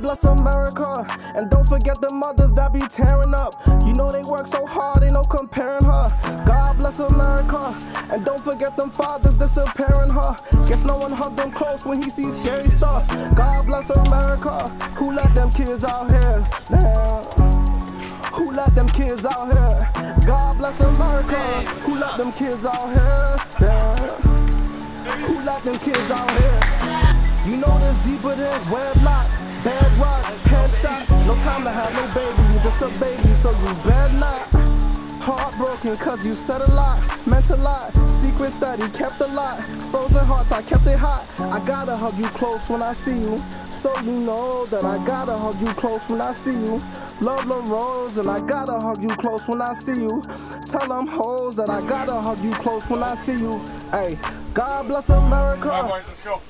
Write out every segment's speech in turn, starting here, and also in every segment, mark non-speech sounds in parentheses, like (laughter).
God bless America, and don't forget the mothers that be tearing up. You know they work so hard, ain't no comparing her. God bless America, and don't forget them fathers disappearing her. Guess no one hugged them close when he sees scary stuff. God bless America, who let them kids out here? Damn. Who let them kids out here? God bless America, who let them kids out here? Damn. Who let them kids out here? You know this deeper than wedlock, bad rock, headshot. No time to have no baby, you just a baby, so you better not. Heartbroken cause you said a lot, meant a lot. Secret study, kept a lot. Frozen hearts, I kept it hot. I gotta hug you close when I see you. So you know that I gotta hug you close when I see you. Love La Rose, and I gotta hug you close when I see you. Tell them hoes that I gotta hug you close when I see you. Hey, God bless America. boys, let's go.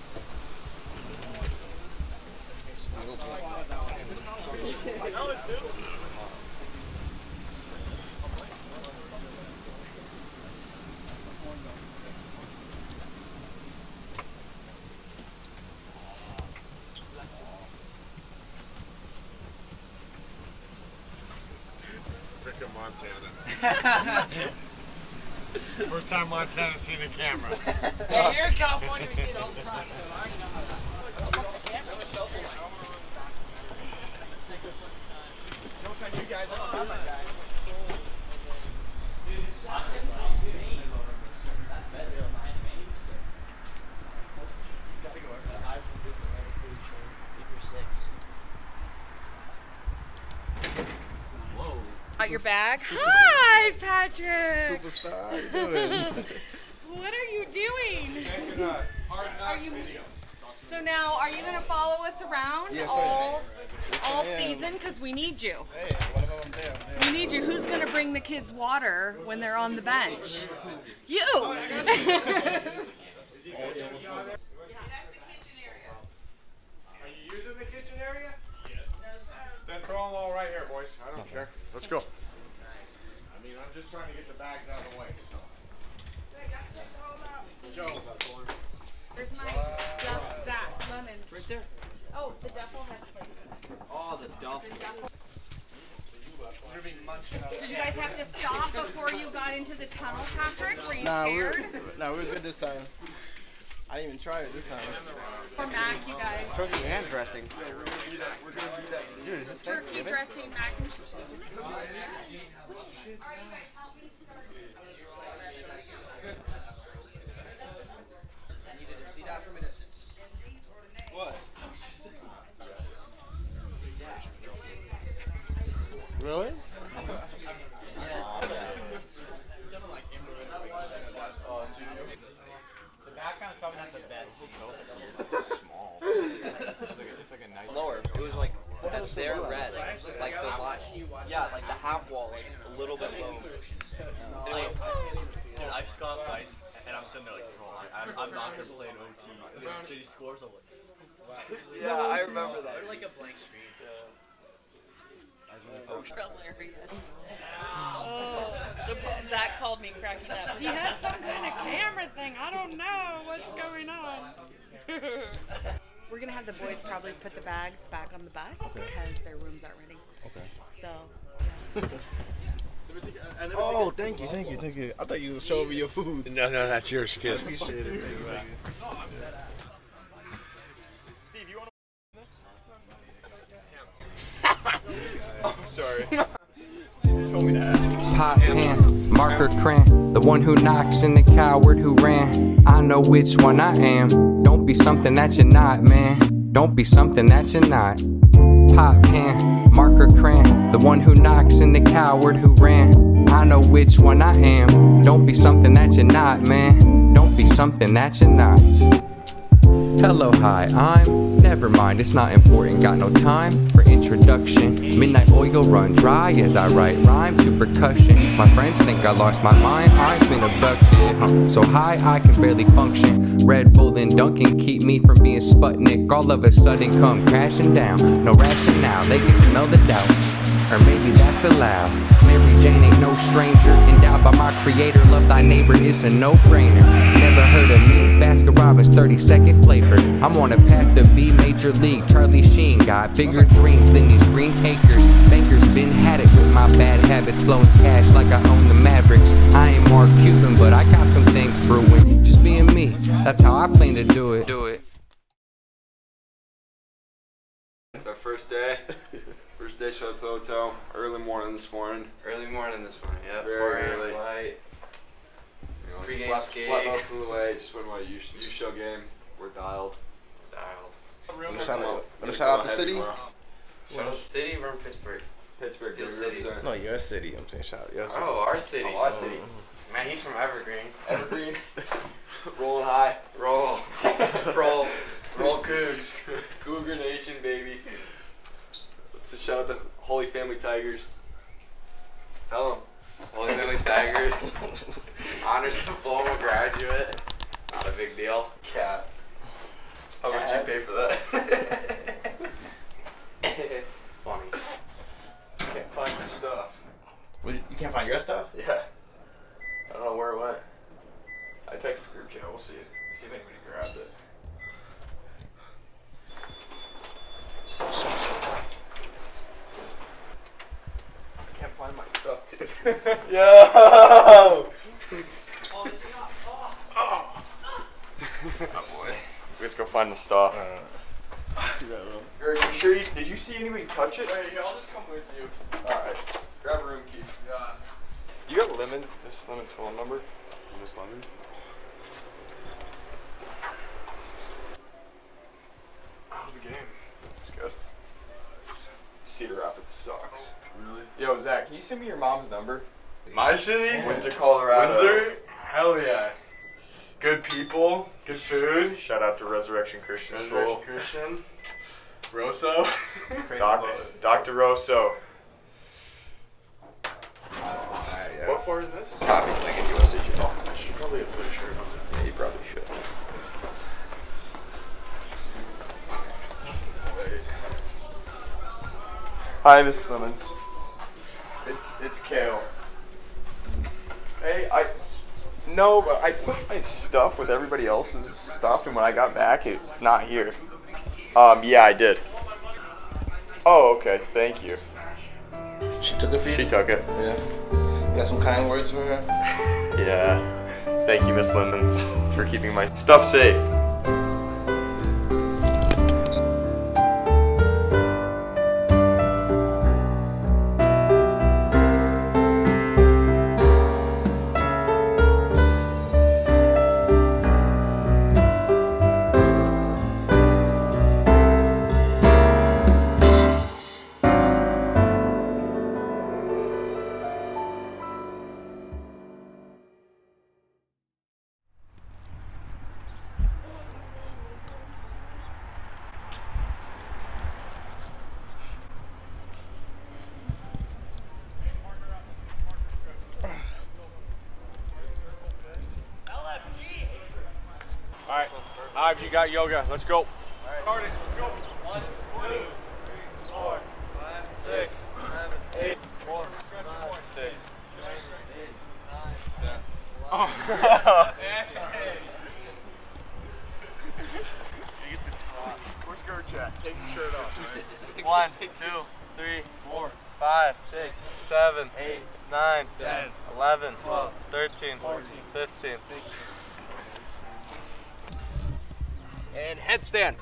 Montana. (laughs) First time Montana's seen a camera. Hey, here in California, we see it all the time, so I already know how that works. Don't tell you guys, I don't have my guy. Got your bag? Hi, Patrick. Superstar, how you (laughs) doing? What are you doing? Are you? video. So now, are you gonna follow us around Yes, all Yes, all season? Cause we need you. Hey, whatever I'm there, I'm there. We need you. Who's gonna bring the kids water when they're on the bench? You. (laughs) Are you using the kitchen area? Yes. Then throw them all right here, boys. I don't care. Let's go. Nice. I mean, I'm just trying to get the bags out of the way. So. Joe. Where's my Duff, Zach, lemons? Right there. Oh, the duffel has plates in it. Oh, the duff. Did you guys have to stop before you got into the tunnel, Patrick? Were you Nah, we're, scared? (laughs) nah, we're good this time. I didn't even try it this time. For Mac, you guys. Turkey and dressing. Dude, is this Turkey dressing mac and cheese. What? Really? The background coming out the best. Lower. It was like they're red, like the line. Yeah, like the half wall, like a little bit low. And like, dude, I just got off ice, and I'm sitting there like, bro, I, I'm, I'm not gonna play an OT. Dude, he scores. I'm like, yeah, I remember that. Like a blank screen. Hilarious. Oh, the- Zach called me cracking up. He has some kind of camera thing. I don't know what's going on. We're gonna have the boys probably put the bags back on the bus because their rooms aren't ready. Okay. So. Oh, thank you, thank you, thank you. I thought you was showing me your food. No, no, that's yours, kid. Appreciate it. Thank you, Sorry. (laughs) Pop pan, marker cran, the one who knocks and the coward who ran. I know which one I am. Don't be something that you're not, man. Don't be something that you're not. Pop pan, marker cran, the one who knocks and the coward who ran. I know which one I am. Don't be something that you're not, man. Don't be something that you're not. Hello, hi, I'm. Never mind, it's not important. Got no time for introduction. Midnight oil run dry as I write rhyme to percussion. My friends think I lost my mind. I've been abducted. Huh. So high, I can barely function. Red Bull and Duncan keep me from being Sputnik. All of a sudden, come crashing down. No rationale, they can smell the doubt. Or maybe that's the loud. Mary Jane ain't no stranger. Endowed by my creator, love thy neighbor is a no-brainer. Never heard of me, Baskin Robbins 30 second flavor. I'm on a path to be major league. Charlie Sheen got bigger dreams than these green takers. Bankers been had it with my bad habits, blowing cash like I own the Mavericks. I ain't Mark Cuban, but I got some things brewing. Just being me, that's how I plan to do it. Do it. It's our first day. First day, showed up to the hotel. Early morning this morning. Early morning this morning, yep. Very 4 early. flight. You know, Pre-game slept, skate. slept most of the way. Just went to my U, U show game. We're dialed. Dialed. Room shout is out- Gonna shout go out the city? tomorrow. Shout out to City, we're in Pittsburgh. Pittsburgh, Steel do City. No, your city. I'm saying shout out your city. Oh, our city. Oh, our city. Mm-hmm. Man, he's from Evergreen. Evergreen. (laughs) (laughs) Rolling high. Roll. (laughs) Roll. Roll Cougs. Cougar Nation, baby. Let's shout out the Holy Family Tigers. Tell them. Holy Family Tigers. Honors diploma graduate. Not a big deal. Cat. How much you pay for that? (laughs) Funny. Can't find my stuff. What, you can't find your stuff? Yeah. I don't know where it went. I text the group chat. We'll see. See if anybody grabbed it. I can't find my stuff, dude. (laughs) Yo! oh boy. Let's go find the stuff. Are you sure you, did you see anybody touch it? Wait, here, I'll just come with you. Alright. Grab a room key. Yeah. You got Lemon? This Lemon's phone number? Miss Lemon? How's the game? It's good. Cedar Rapids sucks. Really? Yo, Zach, can you send me your mom's number? My city? Windsor, Colorado. Windsor? Hell yeah. Good people, good food. Shout out to Resurrection Christian Resurrection School. Christian. Rosso. (laughs) Doc, Dr. Rosso. Alright, yeah. What floor is this? Copy. Can I get you? Oh, I should probably have put a shirt on. Yeah, you probably should. Hi, Miss Simmons. It, it's Kale. Hey, I. No, but I put my stuff with everybody else's stuff, and when I got back, it's not here. Um, yeah, I did. Oh, okay. Thank you. She took it for you? She took it. Yeah. You got some kind words for her? (laughs) Yeah. Thank you, Miss Lemons, for keeping my stuff safe. Yoga. Let's go. Alright. Let's go. One, two, three, four, five, six, seven, eight, four, five, six, seven, eight, nine, ten. Oh. right? (laughs) One, two, three, four, five, six, seven, eight, nine, ten, eleven, twelve, thirteen, fifteen. And headstand.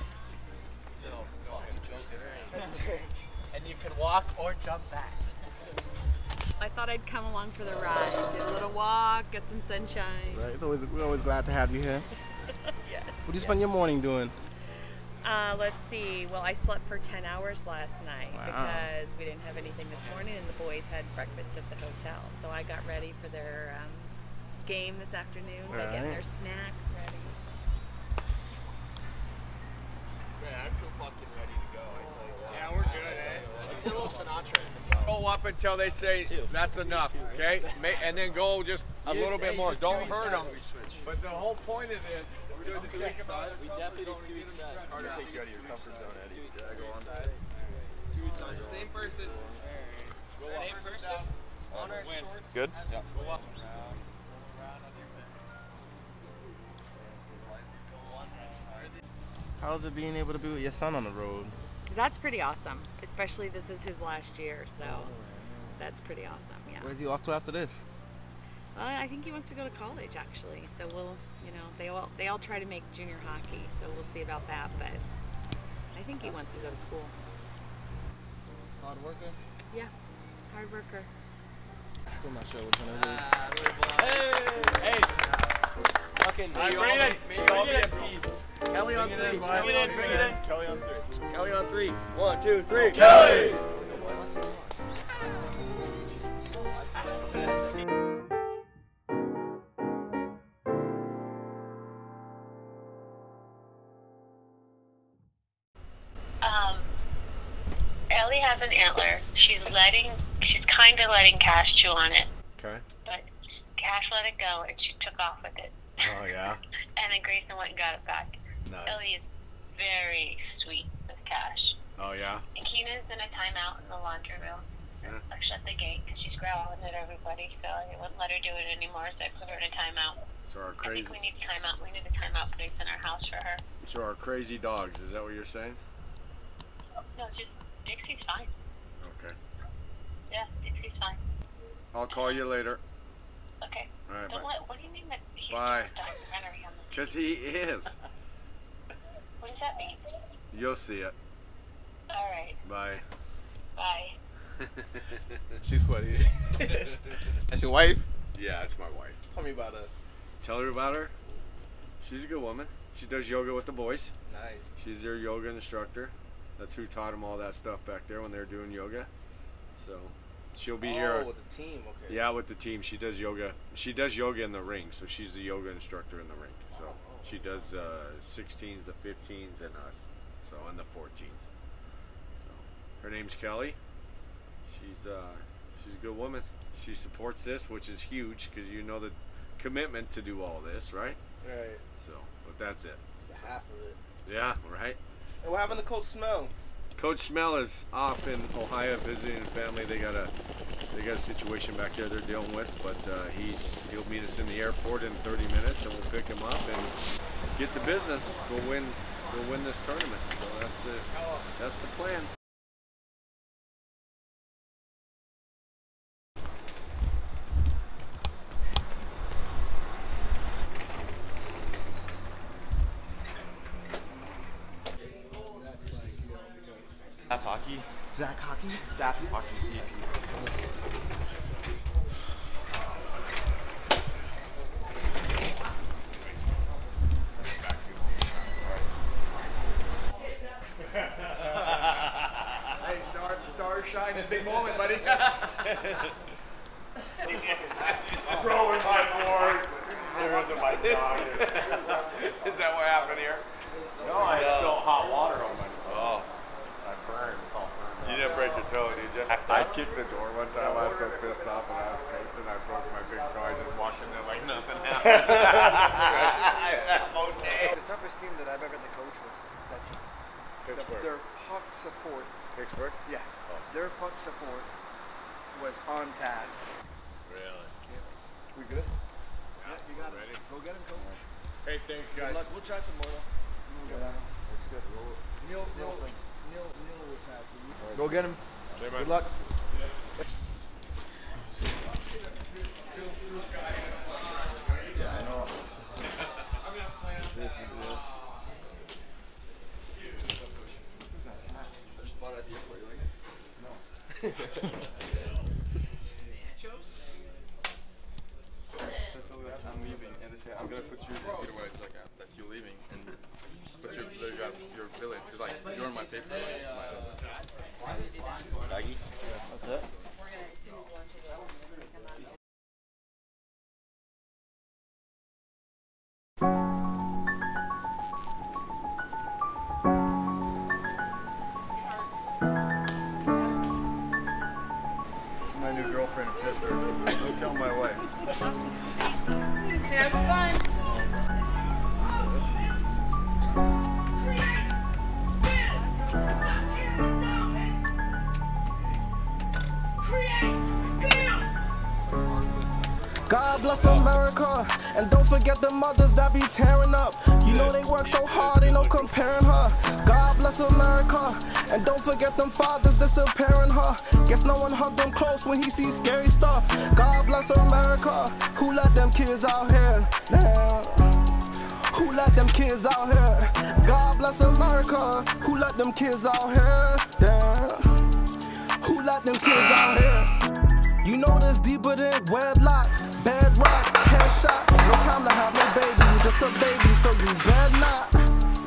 and you can walk or jump back. I thought I'd come along for the ride. Get a little walk, get some sunshine. Right. It's always, we're always glad to have you here. (laughs) yes. What do you spend your morning doing? Uh, let's see. Well, I slept for 10 hours last night Wow. because we didn't have anything this morning and the boys had breakfast at the hotel. So I got ready for their um, game this afternoon. They're getting their snacks ready. I feel fucking ready to go. I tell you what. Yeah, we're good, eh? Let's a little Sinatra. Go up until they say that's enough, okay? And then go just a little bit more. Don't hurt them. But the whole point of this, we're doing the think about it. We definitely do two each to take you out of your comfort zone, Eddie. Yeah, go on. Same person. Same person. On our shorts. Good? Yeah. How's it being able to be with your son on the road? That's pretty awesome, especially this is his last year, so that's pretty awesome. Yeah. Where's he off to after this? Uh, I think he wants to go to college actually. So we'll, you know, they all they all try to make junior hockey, so we'll see about that. But I think he wants to go to school. Hard worker? Yeah, hard worker. Still not sure which one it is. Hey! Hey! Fucking. All right, may you it all be- May you all be at peace. Kelly on three. Bring it in, bring. Kelly on three. Kelly on three. One, two, three. Kelly! Um, Ellie has an antler. She's letting, she's kind of letting Cash chew on it, Okay. but Cash let it go and she took off with it. Oh, yeah? (laughs) And then Grayson went and got it back. Nice. Ellie is very sweet with Cash. Oh, yeah? And Keena's in a timeout in the laundry room. Yeah. I shut the gate because she's growling at everybody, so I wouldn't let her do it anymore. So I put her in a timeout. So our crazy. I think we need a timeout. We need a timeout place in our house for her. so our crazy dogs. Is that what you're saying? No, just Dixie's fine. Okay. Yeah, Dixie's fine. I'll call you later. Okay. All right, Don't bye. let, what do you mean that he's Bye. documentary on the (laughs) Cause he is. (laughs) What does that mean? You'll see it. All right. Bye. Bye. (laughs) She's funny. (laughs) That's your wife? Yeah, it's my wife. Tell me about her. Tell her about her. She's a good woman. She does yoga with the boys. Nice. She's their yoga instructor. That's who taught them all that stuff back there when they were doing yoga. So she'll be oh, here. with the team, okay. Yeah, with the team. She does yoga. She does yoga in the ring, so she's the yoga instructor in the ring. So oh, she does uh, 16s, the 15s, and us. So and the 14s. So her name's Kelly. She's uh, she's a good woman. She supports this, which is huge because you know the commitment to do all this, right? Right. So, but that's it. It's the half of it. Yeah, right. And what happened to Cold Smell? Coach Smell is off in Ohio visiting family. They got a they got a situation back there they're dealing with, but uh, he's he'll meet us in the airport in 30 minutes, and we'll pick him up and get to business. Go win go win this tournament. So that's the that's the plan. Zap hockey. Zach hockey? Zap hockey. ZP. Hey, star star shining, big moment, buddy. (laughs) Throwing my board. There wasn't my dog. Is that what happened here? No, I spilled hot water on myself. Oh. I burned. It's all burned. You didn't break your toe, did you? I kicked the door one time. I was so pissed off when I was coaching. I broke my big toe. I just walked in there like nothing happened. (laughs) okay. The toughest team that I've ever had to coach was that team. The- Pittsburgh. their puck support. Pittsburgh? Yeah. Oh. Their puck support was on task. Really? We good? Yeah, you got it. Go get him, coach. Hey, thanks, guys. Good guys. luck. We'll try some more though. We'll get him. That's good. We'll, Neil, Neil, Neil, Neil will try to. Go get him. Good luck. God bless America, and don't forget the mothers that be tearing up. You know they work so hard, ain't no comparing her. God bless America, and don't forget them fathers disappearing her. Guess no one hugged them close when he sees scary stuff. God bless America, who let them kids out here? Damn. Who let them kids out here? God bless America, who let them kids out here? Damn. Who let them kids out here? You know this deeper than wedlock, bedrock, headshot. No time to have no baby, you just a baby, so you better not.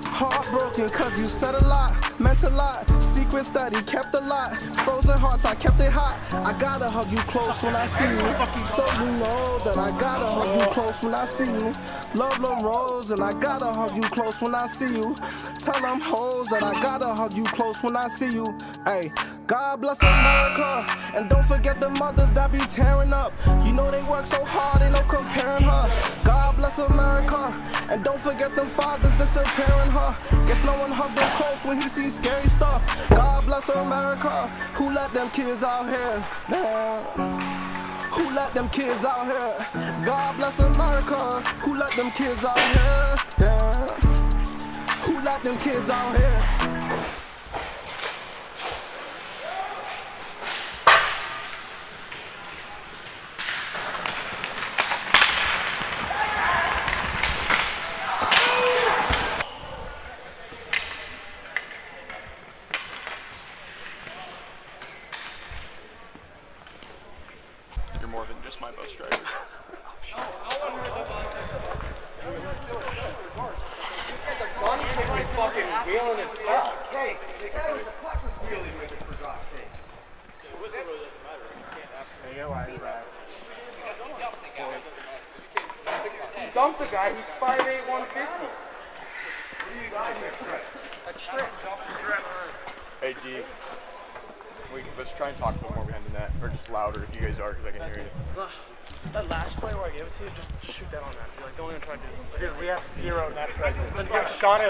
Heartbroken, cause you said a lot, meant a lot. Secret study, kept a lot. Frozen hearts, I kept it hot. I gotta hug you close when I see you. So you know that I gotta hug you close when I see you. Love Love Rose, and I gotta hug you close when I see you. Tell them hoes that I gotta hug you close when I see you. Hey, God bless America, and don't forget the mothers that be tearing up. You know they work so hard, ain't no comparing her. God bless America, and don't forget them fathers disappearing her. Guess no one hugged them close when he sees scary stuff. God bless America, who let them kids out here? Damn. Who let them kids out here? God bless America, who let them kids out here? Damn. Let them kids out here? You're more than just my bus driver. He's fucking wheeling and fuck. Hey, the guy with the puck was wheeling with it for God's sake. Dump the guy, he's 5'8", 150. A trick. Hey D, we, let's try and talk a little more behind the net, or just louder if you guys are, because I can hear you. That last play where I gave it to you, just shoot that on that. Like, don't even try to do it. Dude, we have zero net presence. I've shot it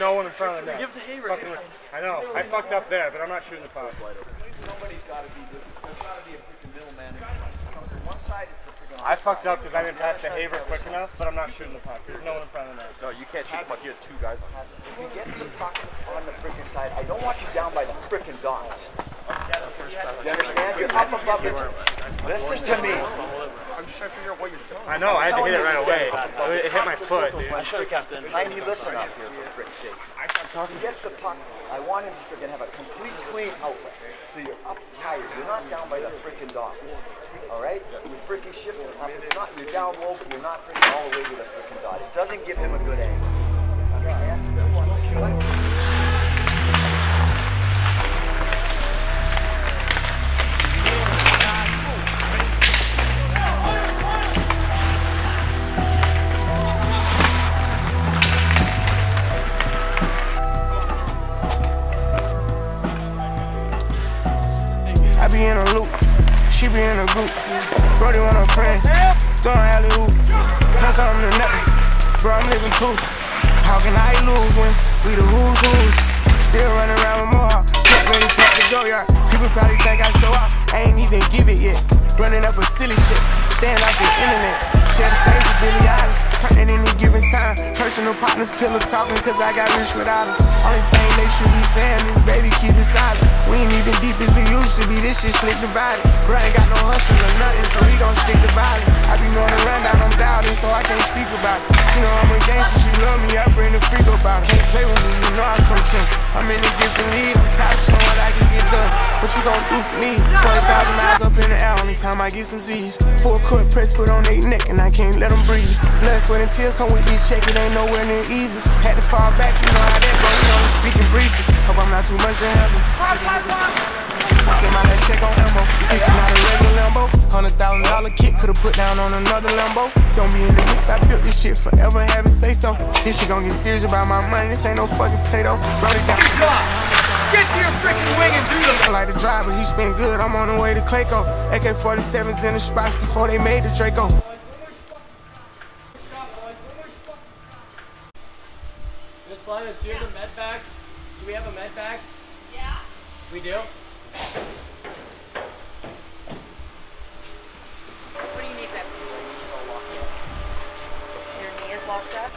already, and there was no one in front of the net. Give it to Haver. Fucking- I know. I fucked up there, but I'm not shooting the puck. Somebody's got to be, the- there's got to be a freaking middleman. One side, it's the freaking. I fucked up because I didn't pass the Haver quick enough, but I'm not shooting the puck. There's no one in front of the net. No, you can't shoot the puck. You have two guys on it. If you get the puck on the freaking side, I don't want you down by the freaking dots. You understand? You're up above it. Listen to me. I'm just trying to figure out what you're doing. I know. I had to hit it right away. It hit my foot, dude. I should have kept it. Tiny, listen up here, for frick's sakes. He gets the puck. I want him to freaking have a complete clean outlet. So you're up higher. You're not down by the freaking dots. All right? You're freaking shifting up. It's not. You're down low, but you're not freaking all the way to the freaking dot. It doesn't give him a good angle. We the who's who's? Still running around with more. Get ready, pack the go yard. People probably think I show up, I ain't even give it yet. Running up a silly shit, staying like the internet. Share the stage with Billie Eilish, turn it any given time. Personal partners, pillow talking, cause I got rich without them. Only thing they should be saying is, baby, keep it silent. We ain't even deep as we used to be, this shit slick divided. Bro, ain't got no hustle or nothing, so he gon' stick to violent. I be knowing the rundown, I'm doubting, so I can't speak about it. She know I'm a gangster, she love me, I bring the freak about it. Can't play with me, you know I come trim. I'm in a different league, I'm tired of what I can get done. What you gon' do for me? 40,000 miles up in the air, only time I get some Z's. Full court press, foot on they neck, and I can't let them breathe. Blood, sweat, and tears come with this check, it ain't nowhere near easy. Had to fall back, you know how that go, you know I'm speaking briefly. Hope I'm not too much to handle. Still my last check on Embo. This is not a regular Lambo. Hundred thousand dollar kit could've put down on another Lambo. Don't be in the mix, I built this shit forever, have it say so. This shit gon' get serious about my money, this ain't no fucking play though. Wrote it down. Get to your freaking wing and do the like the driver, he spin good. I'm on the way to Clayco. AK 47s in the spots before they made the Draco. Miss Linus, do you have a med bag? Do we have a med bag? Yeah. We do? What do you need, Beth? Your knee is locked up?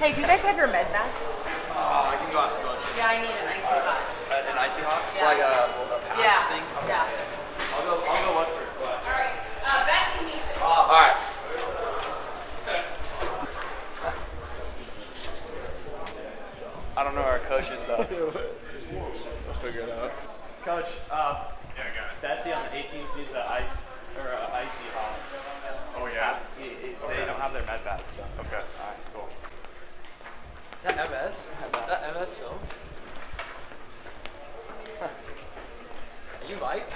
Hey, do you guys have your med bag? Uh, I can go ask coach. Yeah, I need an icy hot. Uh, an icy hot? Yeah. Like a, a patch Yeah, thing? Okay. yeah. I'll go, I'll go look for it. Alright, uh, Betsy needs it. Oh, alright. I don't know our coaches though. We'll figure it out. Coach, uh, yeah, I got it. Betsy on the 18th needs an ice or uh, icy hot. Oh, yeah? He, he, They don't have their med bag, so. Okay. Alright, cool. Is that MS? Is that MS Films? Are you mic'd?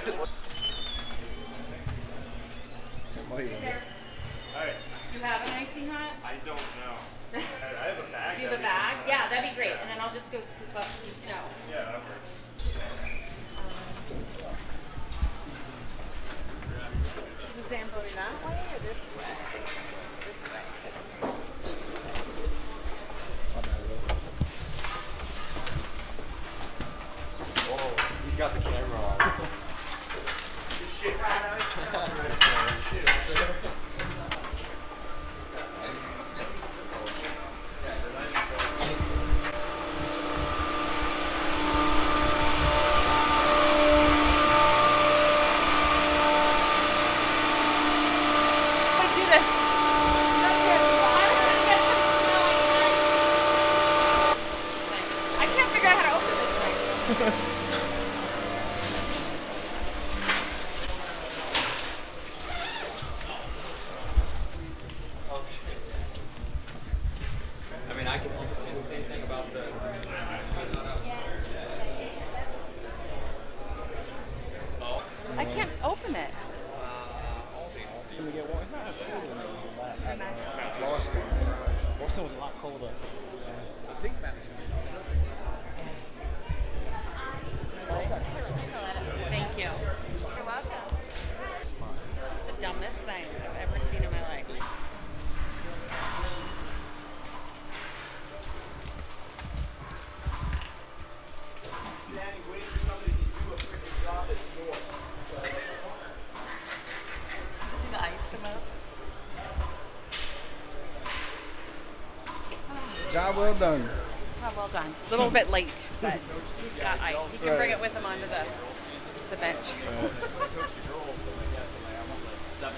Alright. You have an icy hot? I don't know. (laughs) I have a bag. Do you have a bag? Yeah, that'd be great. And then I'll just go scoop up some snow. Yeah, that works. Is the Zamboni that way or this way? This way. Whoa, he's got the camera on. How to do this? Job well done. Oh, well done. A little bit late, but he's got ice. He can bring it with him onto the, the bench. That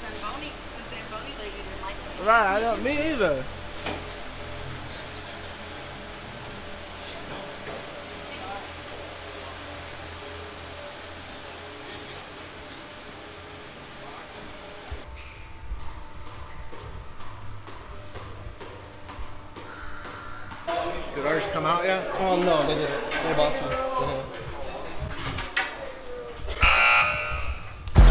Zamboni, the Zamboni lady didn't like me. Right, I don't, me either. Oh no, they didn't. They're about to.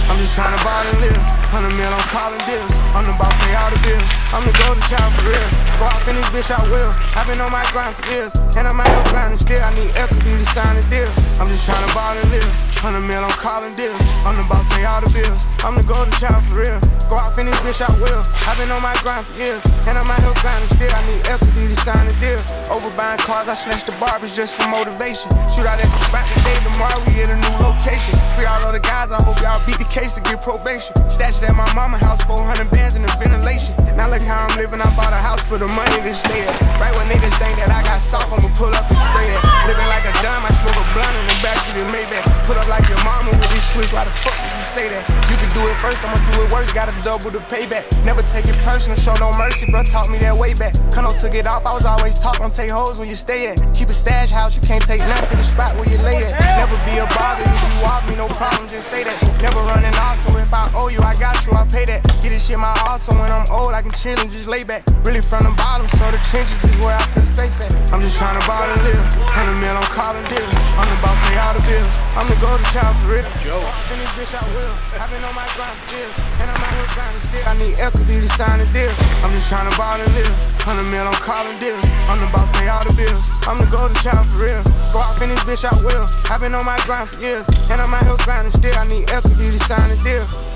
I'm just tryna buy and live. Hundred mil, I'm calling deals. I'm the boss, pay all the bills. I'm the golden child for real. Go off in this bitch, I will. I've been on my grind for years. And I'm out here grinding still. I need equity to sign a deal. I'm just tryna buy and live. Hundred mil, I'm calling deals. I'm the boss, pay all the bills. I'm the golden child for real. Go in this bitch, I will. I've been on my grind for years. And I'm out here grinding still. I need equity to sign a deal. Over buying cars, I snatched the barbers just for motivation. Shoot out at the spot today, tomorrow we at a new location. Free all of the guys, I hope y'all beat the case and get probation. Stashed at my mama house, 400 bands in the ventilation. Now look how I'm living, I bought a house for the money to stay at. Right when niggas think that I got soft, I'ma pull up and it. Living like a dumb, I smoke a blunt in the back of the Maybach. Put up like your mama with this switch, why the fuck would you say that? You can do it first, I'ma do it worse, gotta double the payback. Never take it personal, show no mercy, bro, taught me that way back. Cuno took it off, I was always taught, don't take hoes when you stay at. Keep a stash house, you can't take nothing to the spot where you lay at. Never be a bother if you off me, no problem, just say that. Never running off, so if I owe you, I got you, I pay that. Get this shit my all, so when I'm old, I can chill and just lay back. Really from the bottom, so the trenches is where I feel safe at. I'm just trying to ball and live. 100 mil, I'm calling deals. I'm the boss, pay all the bills. I'm the golden child for real. Joe. Finish bitch, I will. I've been on my grind for years. And I'm out here grinding still. I need equity to sign a deal. I'm just trying to ball and live. 100 mil, I'm calling deals. I'm the boss, pay all the bills. I'm the golden child for real. Go out, finish bitch, I will. I've been on my grind for years. And I'm out here grinding still. I need equity to sign a deal.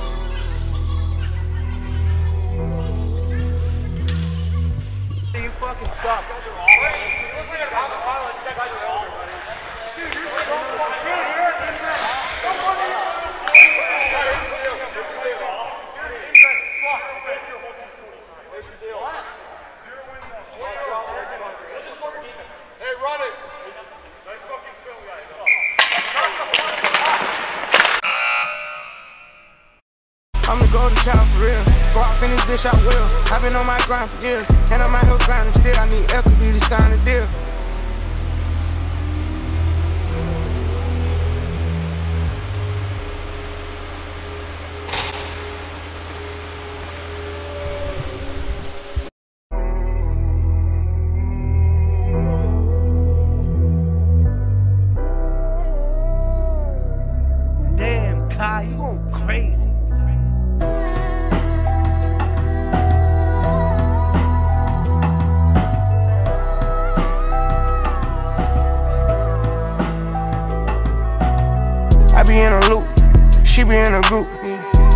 You fucking suck. Hey, run it. Nice fucking film, guys. I'm the golden child for real. Go bitch, I will. I've been on my grind for years. And I'm out here grinding still. I need equity to sign a deal. Damn, Kai, you going crazy.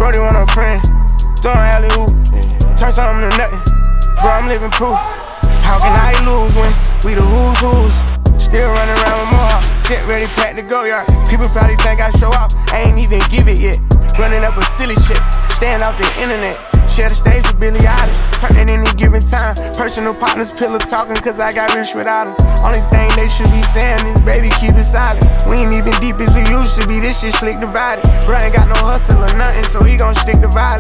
Brody want a friend, throwing alley hoop. Turn something to nothing, bro, I'm living proof. How can I lose when we the who's who's? Still running around with more, shit ready, packed to go, yard. People probably think I show off, I ain't even give it yet. Running up a silly shit, staying off the internet. Share the stage with Billie Eilish, turn it any given time. Personal partners, pillow talking, cause I got rich without them. Only thing they should be saying is, baby, keep it silent. We ain't even deep as we used to be, this shit slick divided. Bro ain't got no hustle or nothing, so he gon' stick to violence.